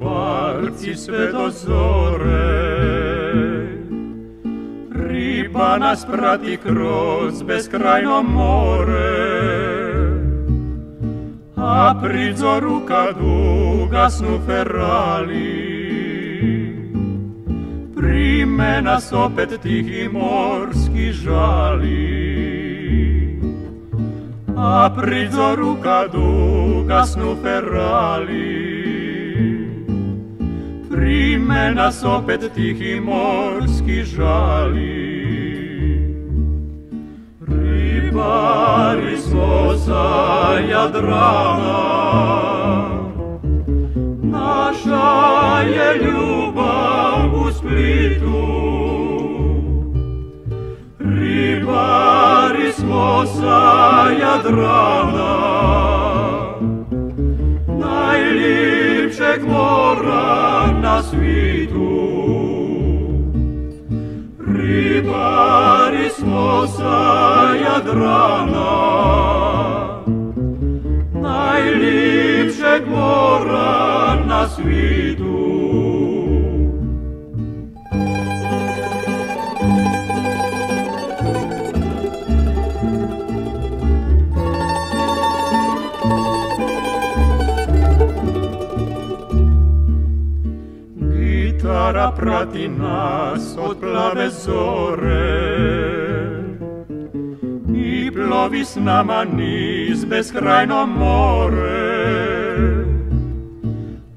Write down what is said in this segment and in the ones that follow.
barci sve do zore. Riba nas prati kroz beskrajno more, a prizoru kad ugasnu ferali, prime nas opet tihi morski žali. A prizoru kad ugasnu ferali, prime nas opet tihi morski žali. Ribari smo sa Jadrana, naša je ljubav u Splitu. Ribari smo sa Jadrana, світу, риба рісноса ядрана, найліпше гора на світу. Mora na svitu. Gitara prati nas od plave zore I plovi s nama niz more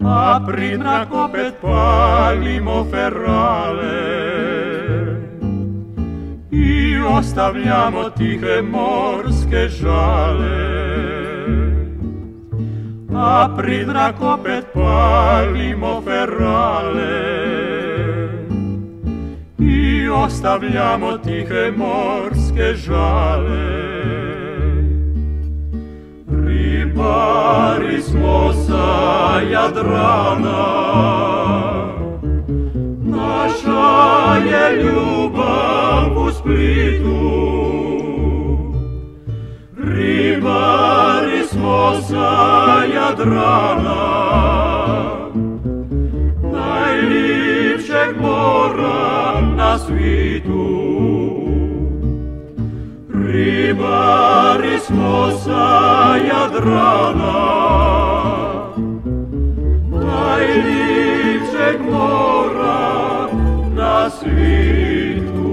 A pridrak opet palimo ferale I ostavljamo tihe morske žale a pridrak opet palimo ferale ostavljamo tihe morske žale. Ribari smo sa Jadrana, naša je ljubav u Splitu. Ribari smo sa Jadrana, цвету. Рибарис носа ядрана, Дай липчик мора на свету.